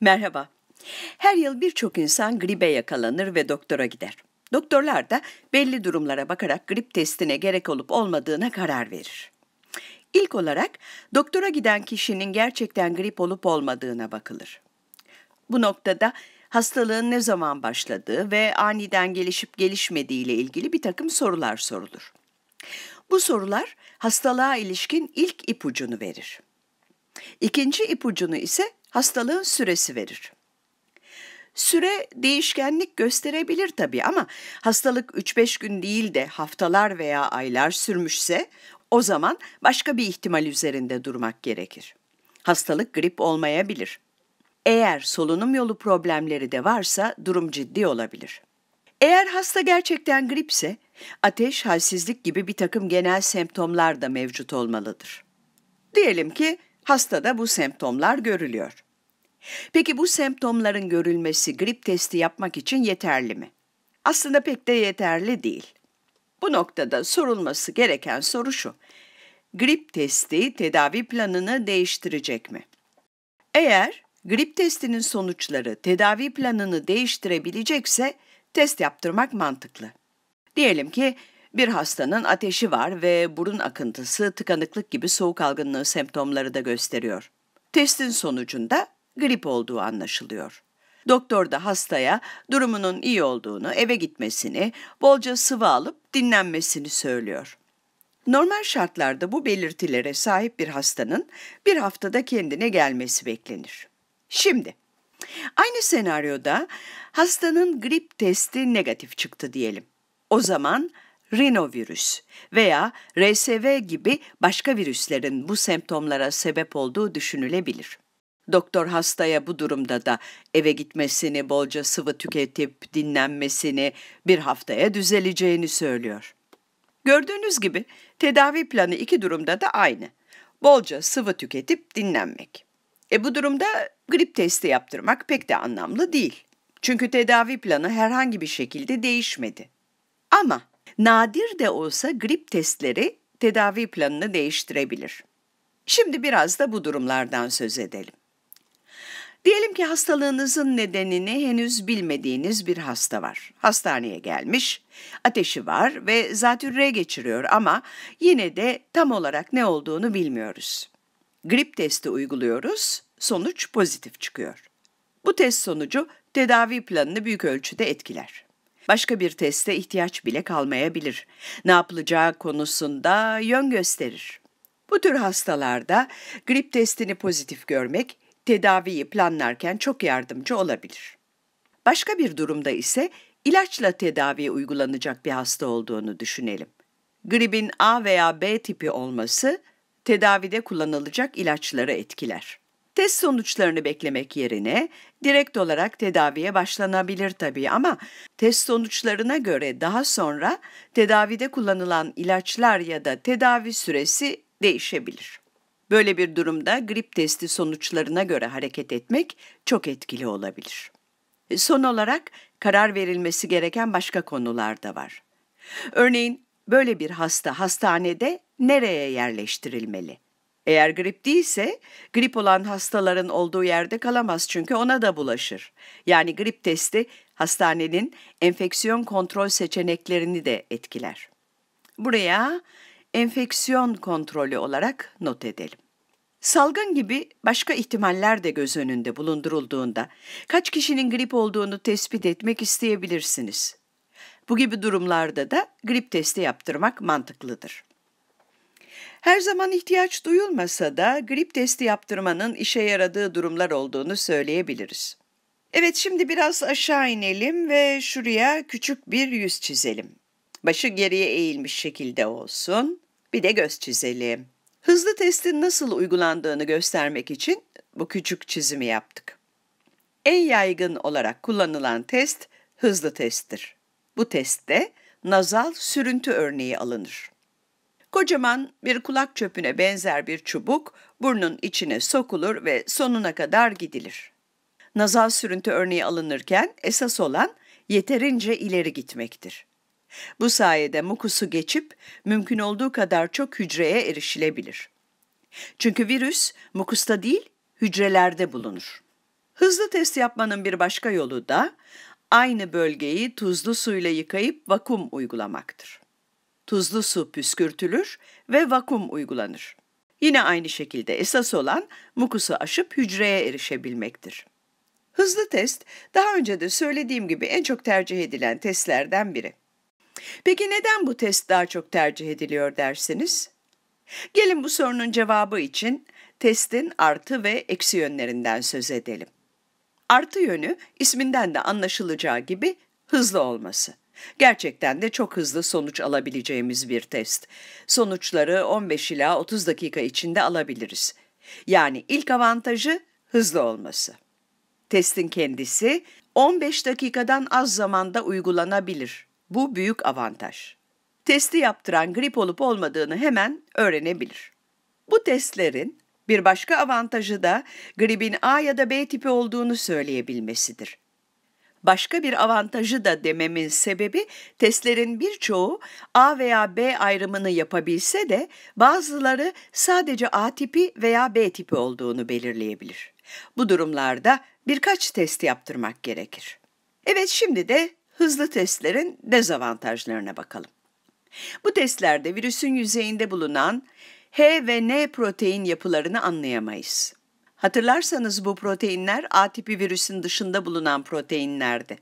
Merhaba. Her yıl birçok insan gribe yakalanır ve doktora gider. Doktorlar da belli durumlara bakarak grip testine gerek olup olmadığına karar verir. İlk olarak doktora giden kişinin gerçekten grip olup olmadığına bakılır. Bu noktada hastalığın ne zaman başladığı ve aniden gelişip gelişmediği ile ilgili bir takım sorular sorulur. Bu sorular hastalığa ilişkin ilk ipucunu verir. İkinci ipucunu ise hastalığın süresi verir. Süre değişkenlik gösterebilir tabii ama hastalık 3-5 gün değil de haftalar veya aylar sürmüşse o zaman başka bir ihtimal üzerinde durmak gerekir. Hastalık grip olmayabilir. Eğer solunum yolu problemleri de varsa durum ciddi olabilir. Eğer hasta gerçekten gripse, ateş, halsizlik gibi bir takım genel semptomlar da mevcut olmalıdır. Diyelim ki hastada bu semptomlar görülüyor. Peki bu semptomların görülmesi grip testi yapmak için yeterli mi? Aslında pek de yeterli değil. Bu noktada sorulması gereken soru şu. Grip testi tedavi planını değiştirecek mi? Eğer grip testinin sonuçları tedavi planını değiştirebilecekse test yaptırmak mantıklı. Diyelim ki bir hastanın ateşi var ve burun akıntısı, tıkanıklık gibi soğuk algınlığı semptomları da gösteriyor. Testin sonucunda grip olduğu anlaşılıyor. Doktor da hastaya durumunun iyi olduğunu, eve gitmesini, bolca sıvı alıp dinlenmesini söylüyor. Normal şartlarda bu belirtilere sahip bir hastanın bir haftada kendine gelmesi beklenir. Şimdi, aynı senaryoda hastanın grip testi negatif çıktı diyelim. O zaman rinovirüs veya RSV gibi başka virüslerin bu semptomlara sebep olduğu düşünülebilir. Doktor hastaya bu durumda da eve gitmesini, bolca sıvı tüketip dinlenmesini, bir haftaya düzeleceğini söylüyor. Gördüğünüz gibi tedavi planı iki durumda da aynı. Bolca sıvı tüketip dinlenmek. E bu durumda grip testi yaptırmak pek de anlamlı değil. Çünkü tedavi planı herhangi bir şekilde değişmedi. Ama nadir de olsa grip testleri tedavi planını değiştirebilir. Şimdi biraz da bu durumlardan söz edelim. Diyelim ki hastalığınızın nedenini henüz bilmediğiniz bir hasta var. Hastaneye gelmiş, ateşi var ve zatürre geçiriyor ama yine de tam olarak ne olduğunu bilmiyoruz. Grip testi uyguluyoruz, sonuç pozitif çıkıyor. Bu test sonucu tedavi planını büyük ölçüde etkiler. Başka bir teste ihtiyaç bile kalmayabilir. Ne yapılacağı konusunda yön gösterir. Bu tür hastalarda grip testini pozitif görmek tedaviyi planlarken çok yardımcı olabilir. Başka bir durumda ise ilaçla tedavi uygulanacak bir hasta olduğunu düşünelim. Gripin A veya B tipi olması tedavide kullanılacak ilaçları etkiler. Test sonuçlarını beklemek yerine direkt olarak tedaviye başlanabilir tabii ama test sonuçlarına göre daha sonra tedavide kullanılan ilaçlar ya da tedavi süresi değişebilir. Böyle bir durumda grip testi sonuçlarına göre hareket etmek çok etkili olabilir. Son olarak karar verilmesi gereken başka konular da var. Örneğin böyle bir hasta hastanede nereye yerleştirilmeli? Eğer grip değilse, grip olan hastaların olduğu yerde kalamaz çünkü ona da bulaşır. Yani grip testi hastanenin enfeksiyon kontrol seçeneklerini de etkiler. Buraya enfeksiyon kontrolü olarak not edelim. Salgın gibi başka ihtimaller de göz önünde bulundurulduğunda kaç kişinin grip olduğunu tespit etmek isteyebilirsiniz. Bu gibi durumlarda da grip testi yaptırmak mantıklıdır. Her zaman ihtiyaç duyulmasa da grip testi yaptırmanın işe yaradığı durumlar olduğunu söyleyebiliriz. Evet şimdi biraz aşağı inelim ve şuraya küçük bir yüz çizelim. Başı geriye eğilmiş şekilde olsun. Bir de göz çizelim. Hızlı testin nasıl uygulandığını göstermek için bu küçük çizimi yaptık. En yaygın olarak kullanılan test hızlı testtir. Bu testte nazal sürüntü örneği alınır. Kocaman bir kulak çöpüne benzer bir çubuk burnun içine sokulur ve sonuna kadar gidilir. Nazal sürüntü örneği alınırken esas olan yeterince ileri gitmektir. Bu sayede mukusu geçip mümkün olduğu kadar çok hücreye erişilebilir. Çünkü virüs mukusta değil, hücrelerde bulunur. Hızlı test yapmanın bir başka yolu da aynı bölgeyi tuzlu suyla yıkayıp vakum uygulamaktır. Tuzlu su püskürtülür ve vakum uygulanır. Yine aynı şekilde esas olan mukusu aşıp hücreye erişebilmektir. Hızlı test, daha önce de söylediğim gibi en çok tercih edilen testlerden biri. Peki neden bu test daha çok tercih ediliyor dersiniz? Gelin bu sorunun cevabı için testin artı ve eksi yönlerinden söz edelim. Artı yönü isminden de anlaşılacağı gibi hızlı olması. Gerçekten de çok hızlı sonuç alabileceğimiz bir test. Sonuçları 15 ila 30 dakika içinde alabiliriz. Yani ilk avantajı hızlı olması. Testin kendisi 15 dakikadan az zamanda uygulanabilir. Bu büyük avantaj. Testi yaptıran grip olup olmadığını hemen öğrenebilir. Bu testlerin bir başka avantajı da gripin A ya da B tipi olduğunu söyleyebilmesidir. Başka bir avantajı da dememin sebebi testlerin birçoğu A veya B ayrımını yapabilse de bazıları sadece A tipi veya B tipi olduğunu belirleyebilir. Bu durumlarda birkaç test yaptırmak gerekir. Evet şimdi de hızlı testlerin dezavantajlarına bakalım. Bu testlerde virüsün yüzeyinde bulunan H ve N protein yapılarını anlayamayız. Hatırlarsanız bu proteinler A tipi virüsün dışında bulunan proteinlerdi.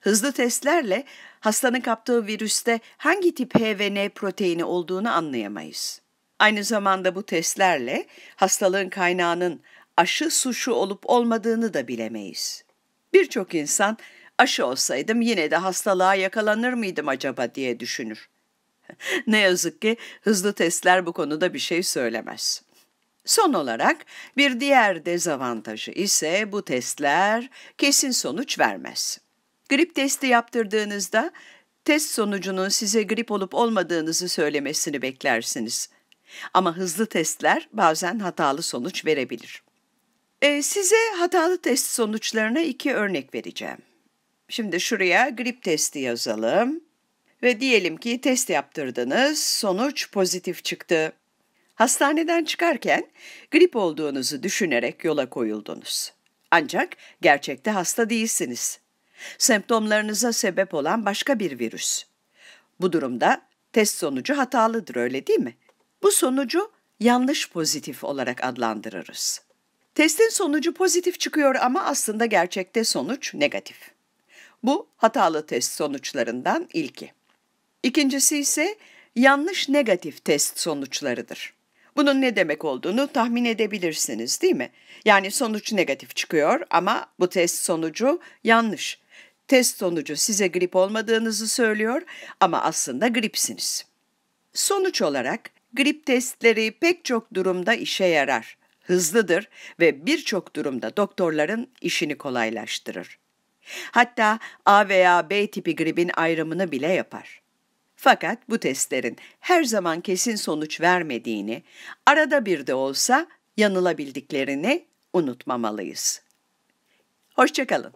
Hızlı testlerle hastanın kaptığı virüste hangi tip H ve N proteini olduğunu anlayamayız. Aynı zamanda bu testlerle hastalığın kaynağının aşı suçu olup olmadığını da bilemeyiz. Birçok insan aşı olsaydım yine de hastalığa yakalanır mıydım acaba diye düşünür. ne yazık ki hızlı testler bu konuda bir şey söylemez. Son olarak bir diğer dezavantajı ise bu testler kesin sonuç vermez. Grip testi yaptırdığınızda test sonucunun size grip olup olmadığınızı söylemesini beklersiniz. Ama hızlı testler bazen hatalı sonuç verebilir. Ee, size hatalı test sonuçlarına iki örnek vereceğim. Şimdi şuraya grip testi yazalım ve diyelim ki test yaptırdınız, sonuç pozitif çıktı. Hastaneden çıkarken grip olduğunuzu düşünerek yola koyuldunuz. Ancak gerçekte hasta değilsiniz. Semptomlarınıza sebep olan başka bir virüs. Bu durumda test sonucu hatalıdır öyle değil mi? Bu sonucu yanlış pozitif olarak adlandırırız. Testin sonucu pozitif çıkıyor ama aslında gerçekte sonuç negatif. Bu hatalı test sonuçlarından ilki. İkincisi ise yanlış negatif test sonuçlarıdır. Bunun ne demek olduğunu tahmin edebilirsiniz değil mi? Yani sonuç negatif çıkıyor ama bu test sonucu yanlış. Test sonucu size grip olmadığınızı söylüyor ama aslında gripsiniz. Sonuç olarak grip testleri pek çok durumda işe yarar, hızlıdır ve birçok durumda doktorların işini kolaylaştırır. Hatta A veya B tipi gripin ayrımını bile yapar. Fakat bu testlerin her zaman kesin sonuç vermediğini, arada bir de olsa yanılabildiklerini unutmamalıyız. Hoşçakalın.